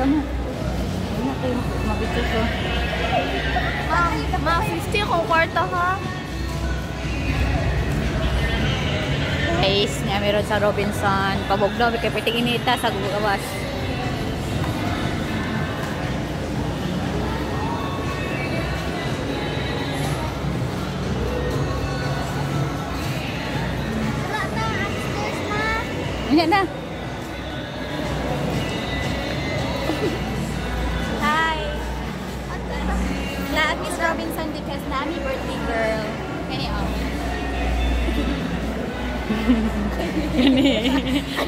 Tama. Hindi na kayo mabito ko. Ma'am, ma'am, 50 akong kwarta ha. Guys, nga meron sa Robinson. Pabugnaw, kay pwede inita sa gawas. Wala na, upstairs na. Hindi na. Robinson because nami birthday girl. Kani.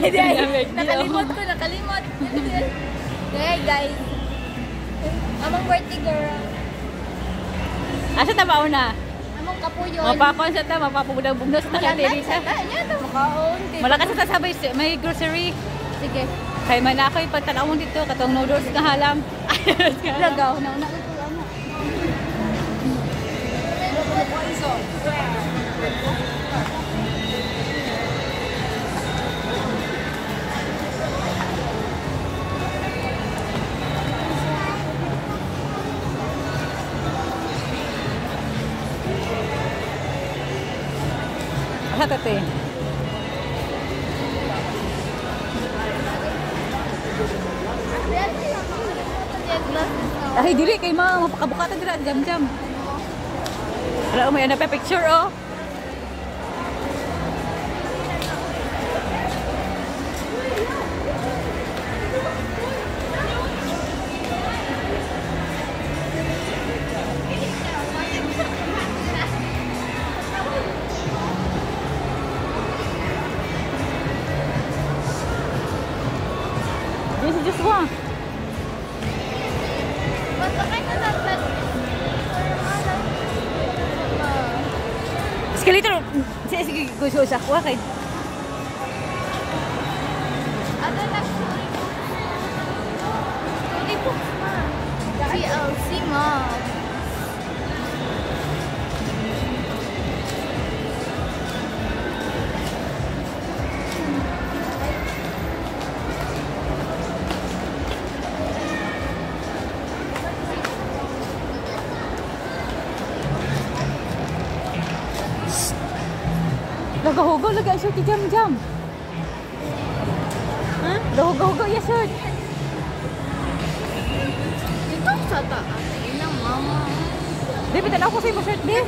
Hindi ay, nakalimot ko, nakalimot. Hey guys. Among birthday girl. Asa ta ba una? Among kapuyon. Mapakon sa ta, mapapugdag-bugnos na Wala kay na, Teresa. sada niya ito makaon. Malakas sa sabay, may grocery. Sige. Kay man ako ipagtanawon dito, katong noodles nga halam. Lagaw na una ko ano. Asa ta te? Ay, dili kay ma, mapakabukatan dira jam-jam. Wala may ano pa picture oh. Sige, sige, gusto sa kuha kay. Ano na Hindi po ma. TLC ma. Nagahugaw lagi ang shirt jam jam. Ha? Nagahugaw ya shirt. Ito sa taas. Inang mama. Di ba tanaw ko sa imo shirt di?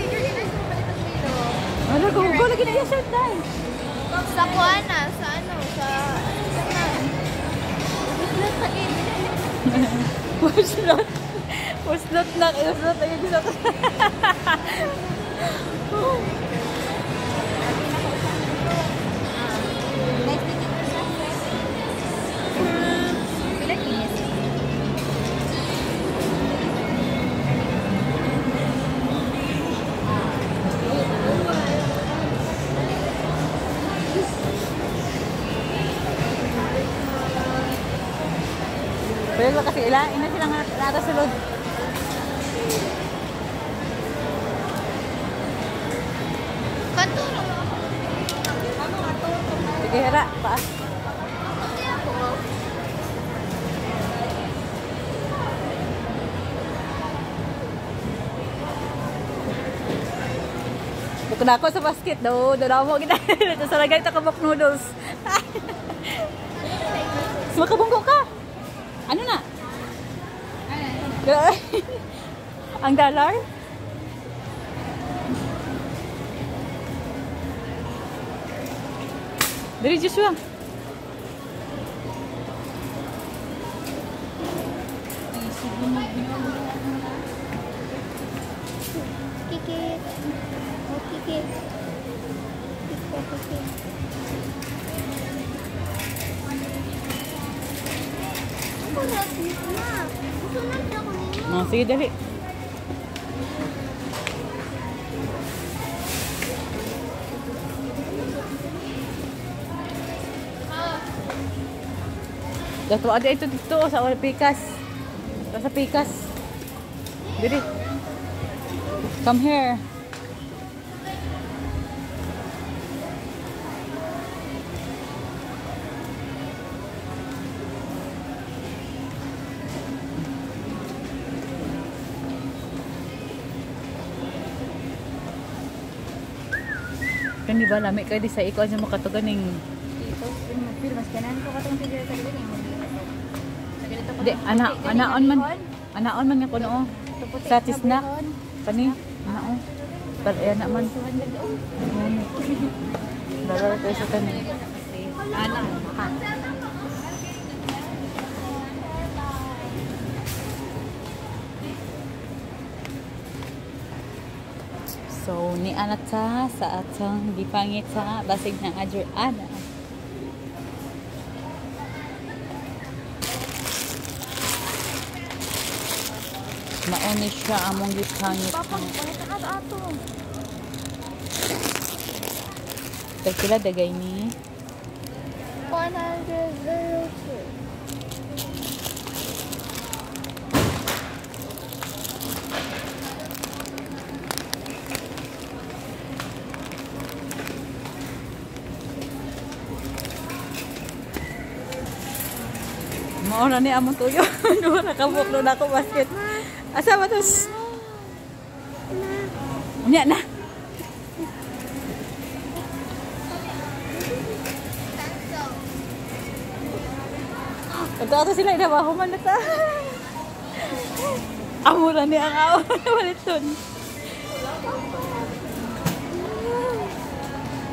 Ano nagahugaw lagi na ya shirt dai. Sa kuana, sa ano, sa... Sa Was not. Was not na. Was ila, ina sila nga nata sulod. Kanto na. Sige, hera, pa. Kasi ako. Dito na ako sa basket do, do na mo kita. Dito sa lagay ta kabok noodles. Makabunggo ka. Ano na? Ang dollar? Dari Joshua. Kikit. Oh, kikit. Kikit, kikit. Ako na, na. Gusto na. Oh, sige dali. Dato ada itu dito sa Pikas. Sa Pikas. Dili. Come here. Kani ba lami kay di sa iko sa makatugan ning film, mas kanan ko katong tigil sa dili ko. Di, ana, anaon man. Anaon man nga kuno. oh. Sa tisna. Kani, anao. Pero ayan naman. Darar kayo sa kani. Ana, ha. So, ni anak ta sa atong gipangit sa basig na adyer ana. Mauni siya among gipangit. Papa, sa ato. Tag sila dagay ni 102. Mao na ni among tuyo. Duha na kabuk na ako basket. Asa ba to? Unya na. Ito ato sila inabaho man na ta. Amo na ni ang awa. Waliton.